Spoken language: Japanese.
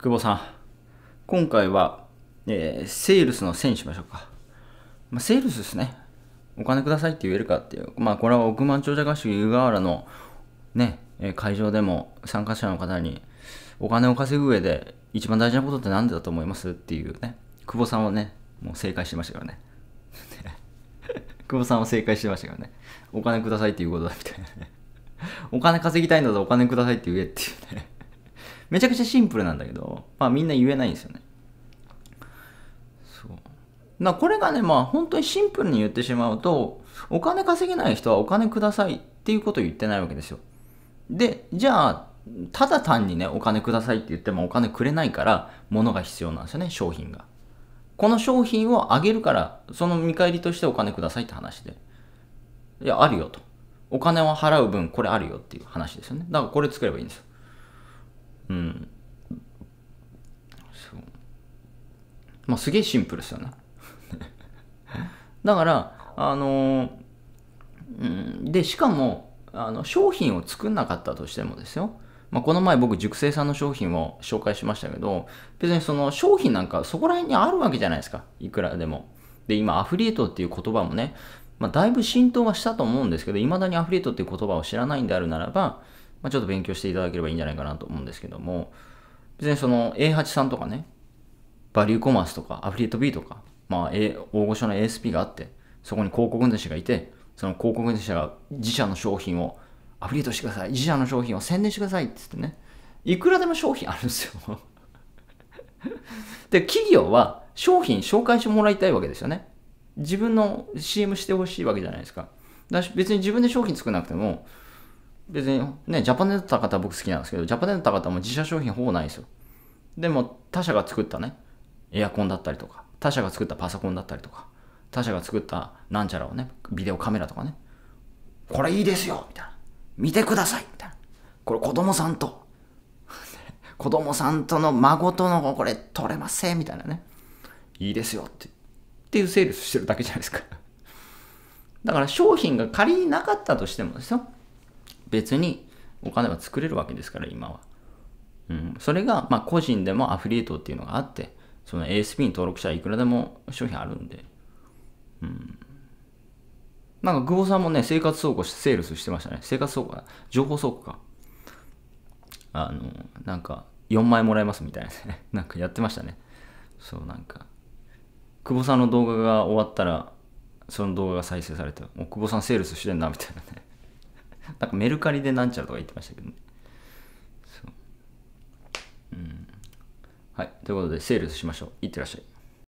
久保さん、今回は、えーセールスのせいにしましょうか。まあ、セールスですね。お金くださいって言えるかっていう。まあ、これは億万長者合宿湯河原のね、会場でも参加者の方にお金を稼ぐ上で一番大事なことって何でだと思いますっていうね。久保さんはね、もう正解してましたからね。久保さんは正解してましたからね。お金くださいっていうことだみたいなね。お金稼ぎたいんだったらお金くださいって言えっていうね。めちゃくちゃシンプルなんだけど、まあみんな言えないんですよね。そう。なこれがね、まあ本当にシンプルに言ってしまうと、お金稼げない人はお金くださいっていうことを言ってないわけですよ。で、じゃあ、ただ単にね、お金くださいって言ってもお金くれないから、物が必要なんですよね、商品が。この商品をあげるから、その見返りとしてお金くださいって話で。いや、あるよと。お金を払う分、これあるよっていう話ですよね。だからこれ作ればいいんですよ。うん。そう。まあ、すげえシンプルですよね。だから、あのうん、で、しかも、あの商品を作んなかったとしてもですよ。まあ、この前僕、熟成さんの商品を紹介しましたけど、別にその商品なんかそこら辺にあるわけじゃないですか。いくらでも。で、今、アフリエイトっていう言葉もね、まあ、だいぶ浸透はしたと思うんですけど、未だにアフリエイトっていう言葉を知らないんであるならば、まあ、ちょっと勉強していただければいいんじゃないかなと思うんですけども、別にその A8 さんとかね、バリューコマースとか、アフリエイト B とか、まあ、A、大御所の ASP があって、そこに広告主がいて、その広告主が自社の商品をアフリエイトしてください。自社の商品を宣伝してくださいって言ってね。いくらでも商品あるんですよ。で、企業は商品紹介してもらいたいわけですよね。自分の CM してほしいわけじゃないですか。だし別に自分で商品作らなくても、別にね、ジャパネット高田僕好きなんですけど、ジャパネット高田も自社商品ほぼないですよ。でも他社が作ったね、エアコンだったりとか、他社が作ったパソコンだったりとか、他社が作ったなんちゃらをね、ビデオカメラとかね、これいいですよみたいな。見てくださいみたいな。これ子供さんと、子供さんとの孫とのこれ撮れますせみたいなね。いいですよって。っていうセールスしてるだけじゃないですか。だから商品が仮になかったとしてもですよ。別にお金は作れるわけですから、今は。うん、それが、まあ、個人でもアフリエイトっていうのがあって、その ASP に登録者はいくらでも商品あるんで。うん。なんか、久保さんもね、生活倉庫してセールスしてましたね。生活倉庫か情報倉庫か。あの、なんか、4枚もらえますみたいなね。なんかやってましたね。そう、なんか。久保さんの動画が終わったら、その動画が再生されて、もう久保さんセールスしてんな、みたいなね。なんかメルカリでなんちゃらとか言ってましたけどね。そう。うん。はい。ということで、セールスしましょう。いってらっしゃい。